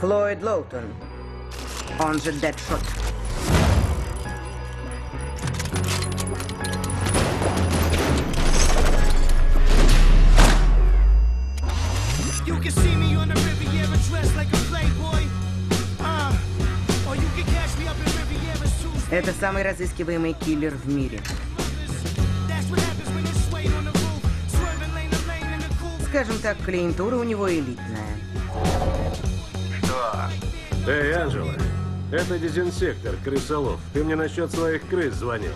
Флойд Лоутон. Он же Дэдшот. Uh. Это самый разыскиваемый киллер в мире. Скажем так, клиентура у него элитная. Эй, Анжела, это дезинсектор, крысолов. Ты мне насчет своих крыс звонил.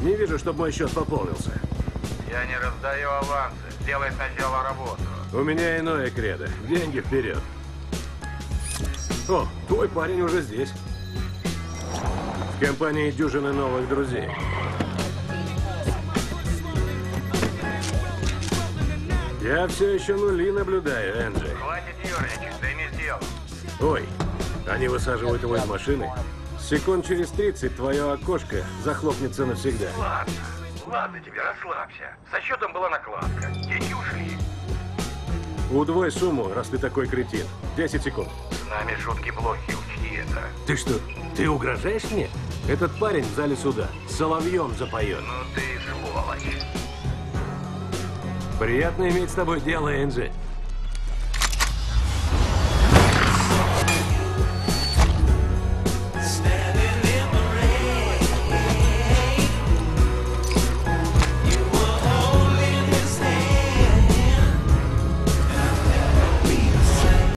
Не вижу, чтобы мой счет пополнился. Я не раздаю авансы. Сделай сначала работу. У меня иное кредо. Деньги вперед. О, твой парень уже здесь. В компании дюжины новых друзей. Я все еще нули наблюдаю, Энджи. Хватит ерничать, займись делом. Ой, они высаживают его из машины. Секунд через 30 твое окошко захлопнется навсегда. Ладно, ладно тебе, расслабься. Со счетом была накладка. Деньги ушли. Удвой сумму, раз ты такой кретин. 10 секунд. С нами шутки плохи, учти это. Ты что, ты угрожаешь мне? Этот парень в зале суда соловьем запоет. Ну ты сволочь. Приятно иметь с тобой дело, Энджи.